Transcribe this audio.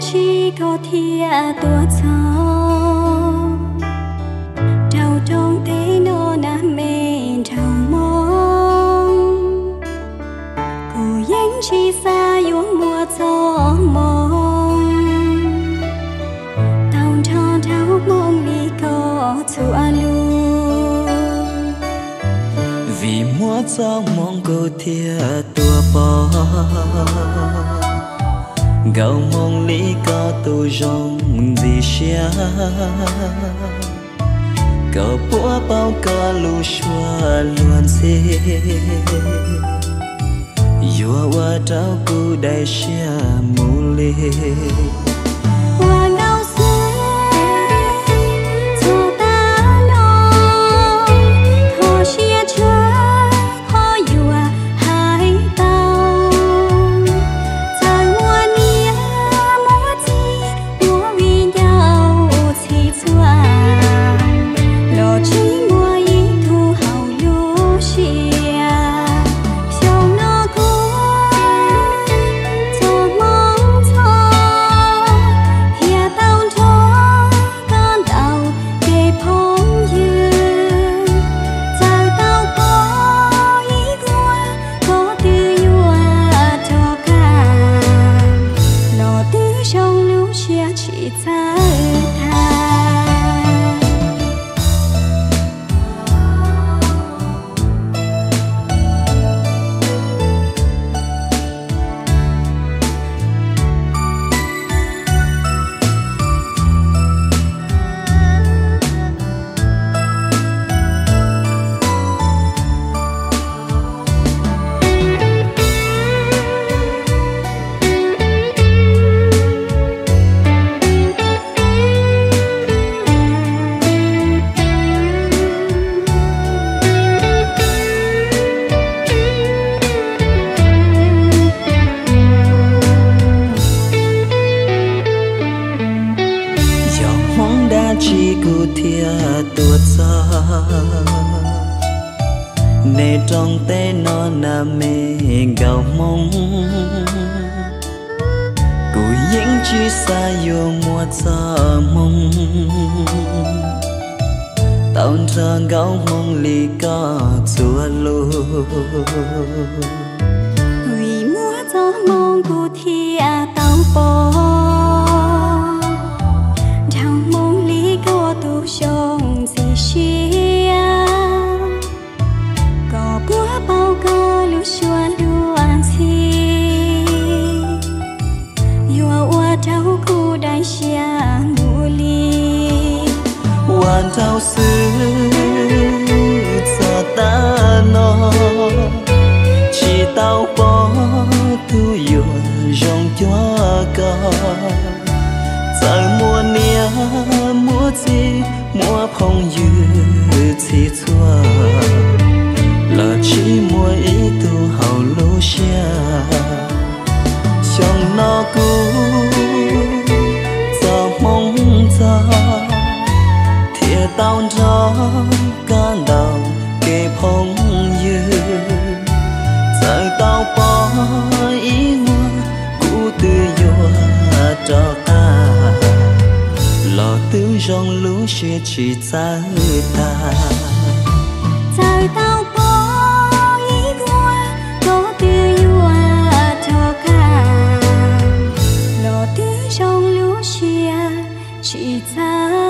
chi có thia tua cho trâu trong thế nô na mê trâu mong cô yên chi xa yuông mùa gió mong tao cho trâu mong đi có chua lu vì mùa gió mong cô thia tua bò gạo mong lý có tu rong gì xia cờ búa bao có lu xua luôn xê. Yua wa trao cu đại xia mù lê. Chi cụ thia tuột xa. Nề trong tê nó na mê gào mong. Cụ những chi xa yêu mùa xa mong. Tao ra gạo mong lì ca chua lô. Thao sư sa ta nó chỉ tao bỏ thiệt tao cho ca đầu kề phong dư giờ tao bỏ ý mùa cũ từ vô cho ta lò tư rong lũ chia chỉ ta ta trời tao ý cho lò chỉ ta